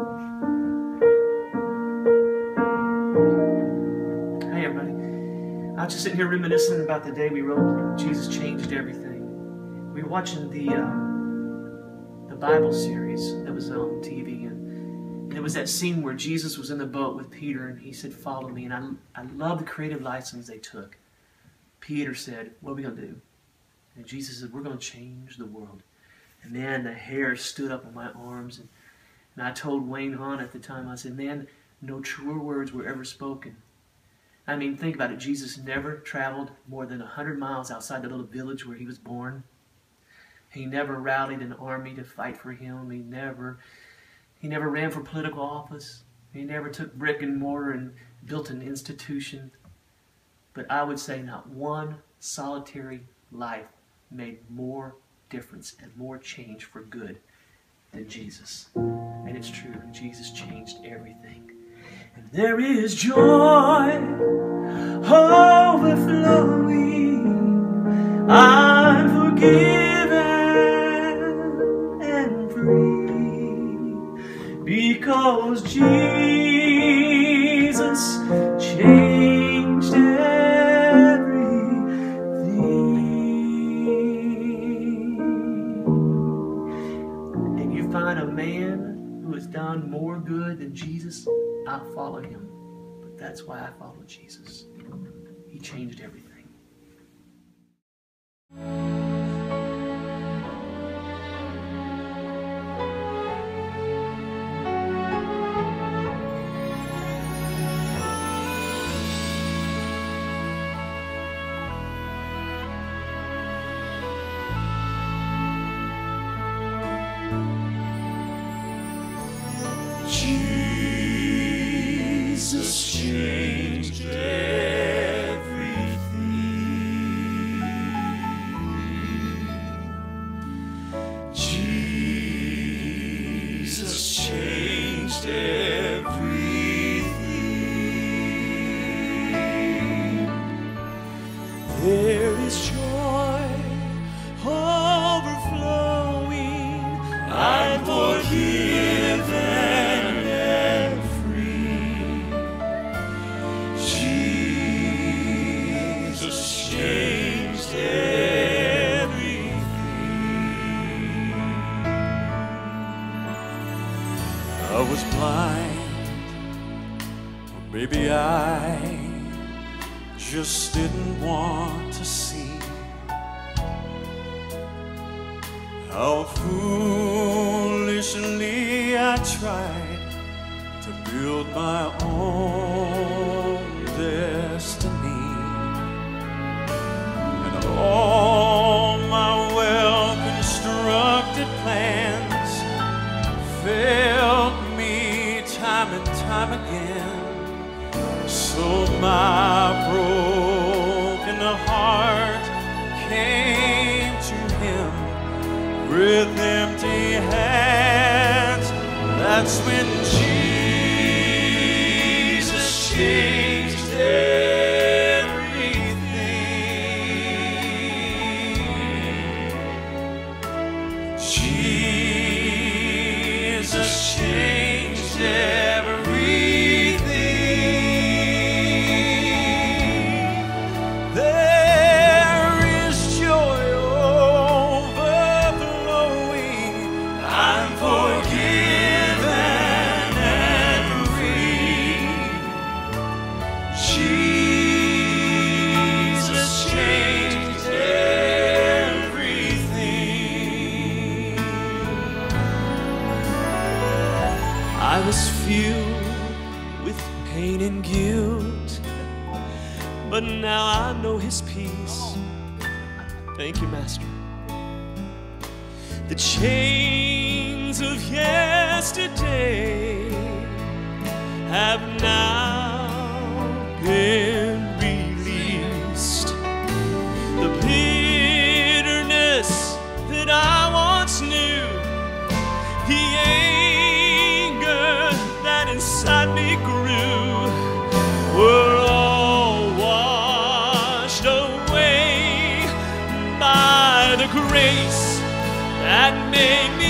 Hey, everybody. I was just sitting here reminiscing about the day we wrote Jesus Changed Everything. We were watching the, uh, the Bible series that was on TV, and it was that scene where Jesus was in the boat with Peter, and he said, Follow me. And I, I love the creative license they took. Peter said, What are we going to do? And Jesus said, We're going to change the world. And man, the hair stood up on my arms. And, and I told Wayne Haun at the time, I said, Man, no truer words were ever spoken. I mean, think about it. Jesus never traveled more than 100 miles outside the little village where he was born. He never rallied an army to fight for him. He never, he never ran for political office. He never took brick and mortar and built an institution. But I would say not one solitary life made more difference and more change for good than Jesus. And it's true, Jesus changed everything. And there is joy oh, overflowing. I'll follow him. But that's why I follow Jesus. He changed everything. Was blind, or maybe I just didn't want to see how foolishly I tried to build my own So my broken heart came to him with empty hands. That's when Jesus changed was filled with pain and guilt, but now I know His peace. Thank you, Master. The chains of yesterday have now grace that made me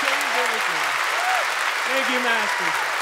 changed everything. Thank you, Master.